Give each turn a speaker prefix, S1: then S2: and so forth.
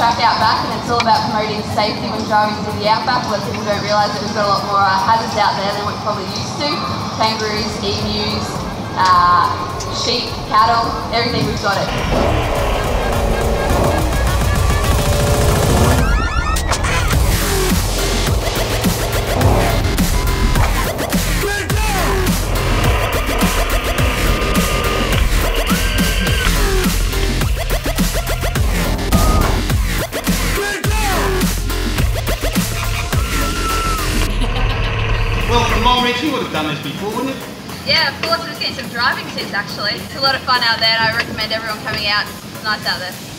S1: track out back and it's all about promoting safety when driving through the outback. Of people don't realise that we've got a lot more uh, hazards out there than we're probably used to. Kangaroos, emus, uh, sheep, cattle, everything we've got it.
S2: Well, from Longreach, you would have done this before, wouldn't you?
S1: Yeah, of course, we're getting some driving tips actually. It's a lot of fun out there and I recommend everyone coming out. It's nice out there.